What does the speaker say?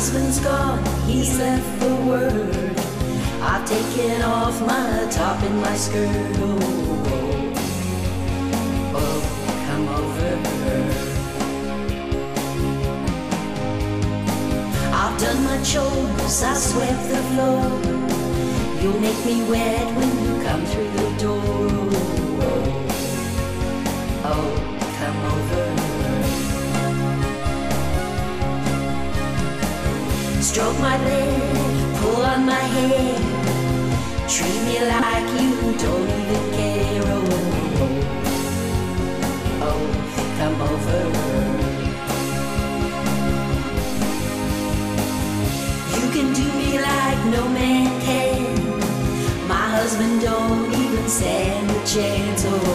husband's gone, he's left the word. I've taken off my top and my skirt. Oh, oh, oh, come over. I've done my chores, I swept the floor. You'll make me wet when you come through the door. Stroke my leg, pull on my hair. Treat me like you don't even care. Oh, oh, oh, come over. You can do me like no man can. My husband don't even stand a chance. Oh.